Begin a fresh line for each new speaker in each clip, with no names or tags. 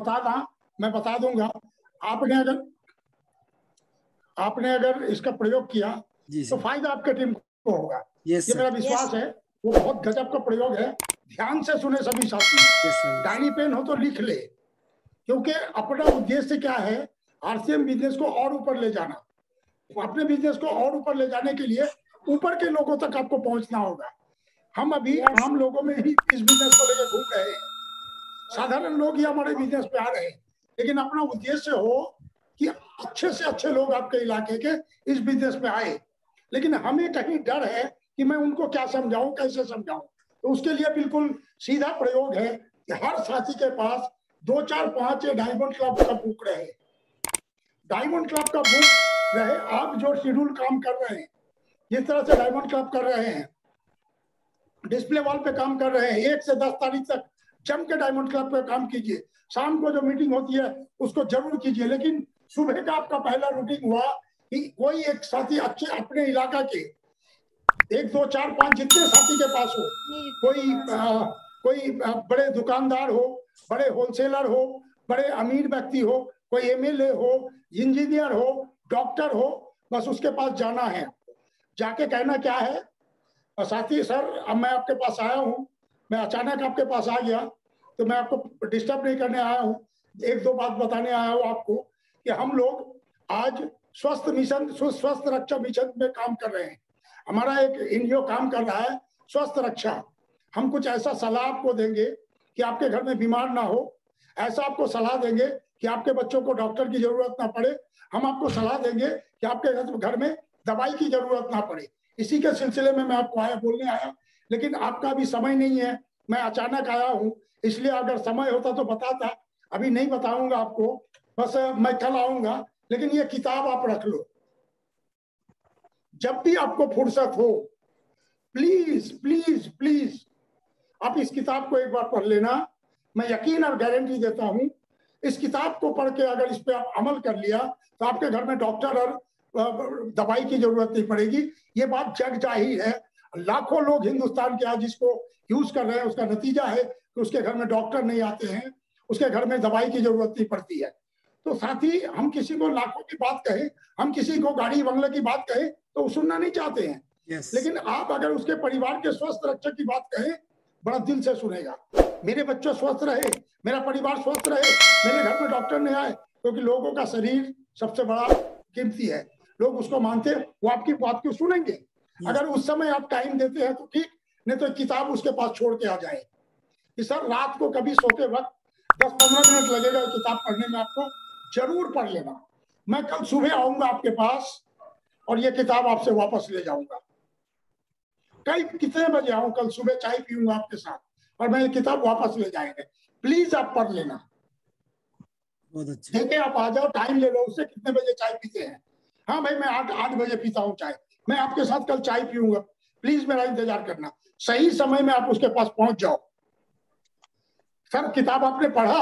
बताना मैं बता दूँगा। आपने अगर आपने अगर इसका प्रयोग किया तो फ़ायदा आपके टीम को होगा। ये मेरा विश्वास है वो बहुत गजब का प्रयोग है। ध्यान से सुने सभी साथी। डायनी पेन हो तो लिख ले। क्योंकि अपना उद्देश्य क्या है आरसीएम बिज़नेस को और ऊपर ले जाना। अपने बिज़नेस को और ऊपर ले जाने के लिए ऊपर के लोगों तक आपको पहुँचना होगा। हम अभी आम लोगों में ही इस बिज़नेस को लेकर घूम रहे हैं। साधारण लोग ही हमारे बिज़नेस पे आ रहे हैं। लेकिन अपना उद्देश्य हो कि अच्छे से अच्छे लोग आपके इलाके के इस बिज़नेस में आए। लेकिन हमें कहीं डर है कि मैं उनको क्या समझाऊं, कैसे समझाऊं? तो उसके लिए बिल्कुल सीधा प्रयोग है कि हर साथी के पास दो, चार, पाँच डायमंड क्लब का बुक रहे। डायमंड क्लब का बुक रहे, आप जो शेड्यूल काम कर रहे हैं, जिस तरह से डायमंड क्लब कर रहे हैं डिस्प्ले वॉल पे काम कर रहे हैं, एक से दस तारीख तक जम के डायमंड क्लब पे काम कीजिए। शाम को जो मीटिंग होती है उसको ज़रूर कीजिए। लेकिन सुबह का आपका पहला रूटीन हुआ कि कोई एक साथी अच्छे अपने इलाका के एक दो चार पाँच जितने साथी के पास हो कोई आ, कोई बड़े दुकानदार हो बड़े होलसेलर हो बड़े अमीर व्यक्ति हो कोई एमएलए हो इंजीनियर हो डॉक्टर हो बस उसके पास जाना है। जाके कहना क्या है? साथी सर अब मैं आपके पास आया हूँ। मैं अचानक आपके पास आ गया तो मैं आपको डिस्टर्ब नहीं करने आया हूँ। एक दो बात बताने आया हूँ आपको कि हम लोग आज स्वस्थ मिशन स्वस्थ रक्षा मिशन में काम कर रहे हैं। हमारा एक एनजीओ काम कर रहा है, स्वस्थ रक्षा। हम कुछ ऐसा सलाह आपको देंगे कि आपके घर में बीमार ना हो। ऐसा आपको सलाह देंगे कि आपके बच्चों को डॉक्टर की ज़रूरत ना पड़े। हम आपको सलाह देंगे कि आपके घर में दवाई की ज़रूरत ना पड़े। इसी के सिलसिले में मैं आपको आया, बोलने आया। लेकिन आपका अभी समय नहीं है। मैं अचानक आया हूँ, इसलिए अगर समय होता तो बताता। अभी नहीं बताऊँगा आपको, बस मैं कल आऊँगा, लेकिन ये किताब आप रख लो। जब भी आपको फुर्सत हो, प्लीज़ प्लीज़ प्लीज़, आप इस किताब को एक बार पढ़ लेना। मैं यकीन और गारंटी देता हूँ, इस किताब को पढ़ के अगर इस पे आप अमल कर लिया तो आपके घर में डॉक्टर और दवाई की ज़रूरत नहीं पड़ेगी। ये बात जग ज़ाहिर है। लाखों लोग हिंदुस्तान के आज इसको यूज़ कर रहे हैं उसका नतीजा है कि उसके घर में डॉक्टर नहीं आते हैं उसके घर में दवाई की ज़रूरत नहीं पड़ती है। तो साथ ही हम किसी को लाखों की बात कहें हम किसी को गाड़ी बंगले की बात कहें तो सुनना नहीं चाहते हैं। Yes. लेकिन आप अगर उसके परिवार के स्वस्थ रक्षक की बात कहें बड़ा दिल से सुनेगा। मेरे बच्चे स्वस्थ रहे मेरा परिवार स्वस्थ रहे मेरे घर में डॉक्टर नहीं आए क्योंकि लोगों का शरीर सबसे बड़ा कीमती है। लोग उसको मानते हैं वो आपकी बात क्यों सुनेंगे। अगर उस समय आप टाइम देते हैं तो ठीक नहीं तो किताब उसके पास छोड़ के आ जाए। कि सर रात को कभी सोते वक्त दस पंद्रह मिनट लगेगा किताब पढ़ने में आपको ज़रूर पढ़ लेना। मैं कल सुबह आऊँगा आपके पास और ये किताब आपसे वापस ले जाऊँगा। कई कितने बजे आऊँ? कल सुबह चाय पीऊँगा आपके साथ और मैं ये किताब वापस ले जाएँगे। प्लीज़ आप पढ़ लेना।
बहुत अच्छा।
देखिए आप आ जाओ टाइम ले लो उससे कितने बजे चाय पीते हैं? हाँ भाई मैं आठ आठ बजे पीता हूँ चाय। मैं आपके साथ कल चाय पीऊँगा। प्लीज़ मेरा इंतज़ार करना। सही समय में आप उसके पास पहुँच जाओ। सर, किताब आपने पढ़ा?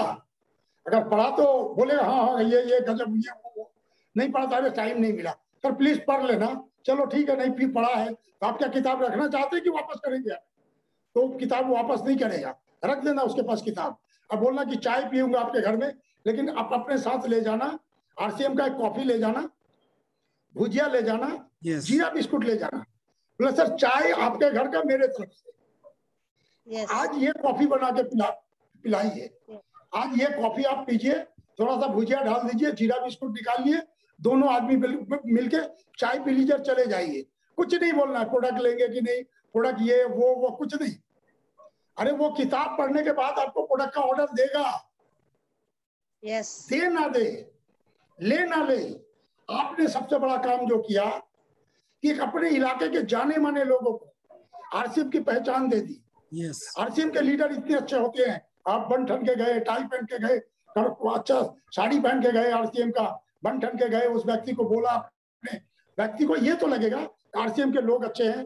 अगर पढ़ा तो बोले हाँ हाँ ये ये गजब, ये, वो नहीं पढ़ा तो टाइम नहीं मिला। सर प्लीज़ पढ़ लेना। चलो, ठीक है, नहीं, फिर पढ़ा है। तो आप क्या किताब रखना चाहते हैं कि वापस करेंगे आप? तो किताब वापस नहीं करेगा। रख देना उसके पास किताब। अब बोलना कि चाय पीऊँगा आपके घर में, लेकिन आप अपने साथ ले जाना। आरसीएम का एक कॉफ़ी ले जाना। भुजिया ले जाना
yes.
जीरा बिस्कुट ले जाना। बोला सर चाय आपके घर का मेरे तरफ़ से। Yes. आज ये कॉफ़ी बना के पिला पिलाइए yes. आज ये कॉफ़ी आप पीजिए थोड़ा सा भुजिया डाल दीजिए जीरा बिस्कुट निकालिए दोनों आदमी मिलके चाय पी लीजिए चले जाइए। कुछ नहीं बोलना प्रोडक्ट लेंगे कि नहीं प्रोडक्ट ये वो वो कुछ नहीं। अरे वो किताब पढ़ने के बाद आपको प्रोडक्ट का ऑर्डर देगा।
यस
दे ना दे ले ना ले। आपने सबसे बड़ा काम जो किया कि अपने इलाके के जाने माने लोगों को आरसीएम की पहचान दे दी।
Yes.
आरसीएम के लीडर इतने अच्छे होते हैं। आप बन ठन के गए टाई पहन के गए अच्छा साड़ी पहन के गए आरसीएम का बन ठन के गए उस व्यक्ति को बोला अपने व्यक्ति को ये तो लगेगा आरसीएम के लोग अच्छे हैं।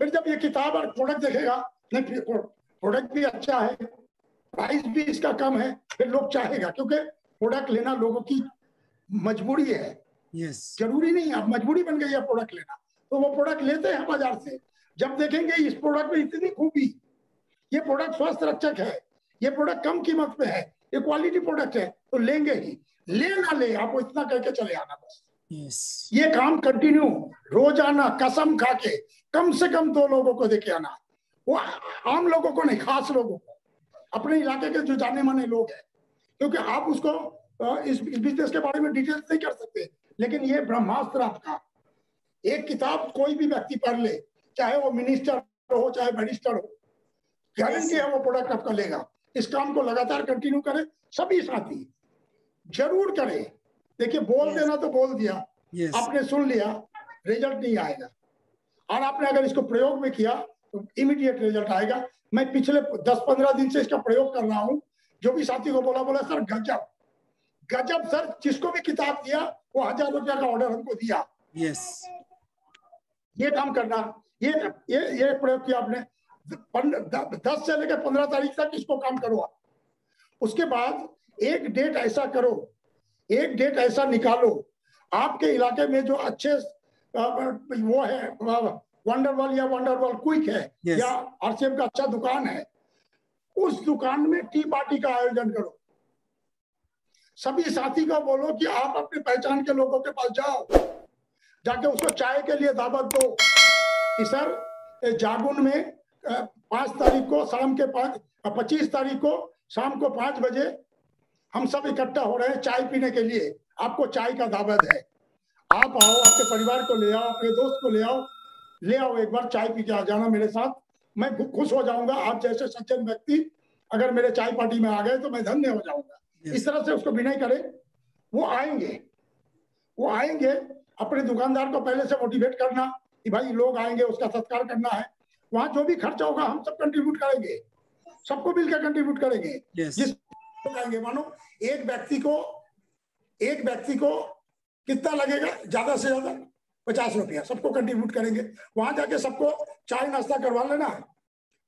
फिर जब ये किताब और प्रोडक्ट देखेगा नहीं प्रोडक्ट भी अच्छा है प्राइस भी इसका कम है फिर लोग चाहेगा क्योंकि प्रोडक्ट लेना लोगों की मजबूरी है।
Yes.
ज़रूरी नहीं है अब मजबूरी बन गई है प्रोडक्ट लेना। तो वो प्रोडक्ट लेते हैं बाज़ार से। जब देखेंगे इस प्रोडक्ट में इतनी खूबी ये प्रोडक्ट स्वस्थ रक्षक है ये प्रोडक्ट कम कीमत पे है ये क्वालिटी प्रोडक्ट है तो लेंगे ही। ले ना ले आपको इतना करके चले आना बस।
Yes.
ये काम कंटिन्यू रोज़ाना कसम खा के कम से कम दो लोगों को देके आना। वो आम लोगों को नहीं खास लोगों को। अपने इलाके के जो जाने माने लोग हैं क्योंकि आप उसको इस बिज़नेस के बारे में डिटेल्स नहीं कर सकते। लेकिन ये ब्रह्मास्त्र आपका। एक किताब कोई भी व्यक्ति पढ़ ले चाहे वो मिनिस्टर हो चाहे मिनिस्टर हो गारंटी है वो प्रोडक्ट आपका लेगा। इस काम को लगातार कंटिन्यू करें सभी साथी ज़रूर करें। देखिए बोल देना तो बोल दिया आपने सुन लिया रिज़ल्ट नहीं आएगा। और आपने अगर इसको प्रयोग में किया तो इमीडिएट रिज़ल्ट आएगा। मैं पिछले दस पंद्रह दिन से इसका प्रयोग कर रहा हूँ। जो भी साथी को बोला बोला सर गजब गजब सर जिसको भी किताब दिया वो हज़ार रुपया का ऑर्डर हमको दिया।
यस
ये काम करना ये ये ये प्रयोग किया आपने। दस से लेकर पंद्रह तारीख तक इसको काम करो उसके बाद एक डेट ऐसा करो एक डेट ऐसा निकालो। आपके इलाके में जो अच्छे वो है वंडरवॉल या वंडरवॉल क्विक है yes. या आरसीएम का अच्छा दुकान है उस दुकान में टी पार्टी का आयोजन करो। सभी साथी को बोलो कि आप अपने पहचान के लोगों के पास जाओ। जाके उसको चाय के लिए दावत दो। कि सर जागुन में पाँच तारीख को शाम के पाँच पच्चीस तारीख को शाम को पाँच बजे हम सब इकट्ठा हो रहे हैं चाय पीने के लिए। आपको चाय का दावत है। आप आओ, आपके परिवार को ले आओ, अपने दोस्त को ले आओ। ले आओ एक बार चाय पी के आ जाना मेरे साथ। मैं खुश हो जाऊँगा। आप जैसे सज्जन व्यक्ति, अगर मेरे चाय पार्टी में आ गए तो मैं धन्य हो जाऊँगा. इस तरह से उसको विनय करें वो आएँगे। वो आएँगे अपने दुकानदार को पहले से मोटिवेट करना कि भाई लोग आएँगे उसका सत्कार करना है। वहाँ जो भी खर्चा होगा हम सब कंट्रीब्यूट करेंगे। सबको मिलकर कंट्रीब्यूट करेंगे।
Yes.
जिस आएँगे मानो एक व्यक्ति को एक व्यक्ति को कितना लगेगा? ज़्यादा से ज़्यादा पचास रुपया सबको कंट्रीब्यूट करेंगे। वहाँ जाके सबको चाय नाश्ता करवा लेना है।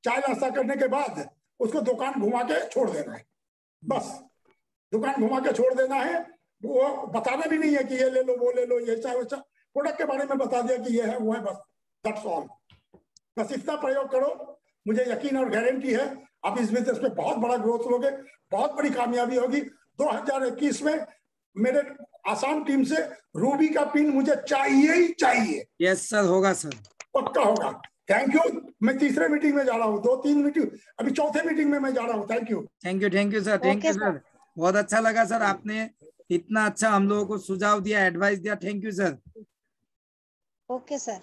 चाय नाश्ता करने के बाद उसको दुकान घुमा के छोड़ देना है। बस। दुकान घुमा के छोड़ देना है। वो बताना भी नहीं है कि ये ले लो वो ले लो ये ऐसा वैसा। प्रोडक्ट के बारे में बता दिया कि ये है वो है बस। दट्स ऑल बस इतना प्रयोग करो। मुझे यकीन और गारंटी है आप इस बिज़नेस में बहुत बड़ा ग्रोथ लोगे बहुत बड़ी कामयाबी होगी। 2021 में मेरे आसाम टीम से रूबी का पिन मुझे चाहिए ही चाहिए।
यस सर होगा सर
पक्का होगा। थैंक यू मैं तीसरे मीटिंग में जा रहा हूँ। दो तीन मीटिंग अभी चौथे मीटिंग में मैं जा रहा हूँ। Thank you
thank you thank you sir thank you sir बहुत अच्छा लगा सर, आपने इतना अच्छा हम लोगों को सुझाव दिया एडवाइस दिया। Thank you sir
okay sir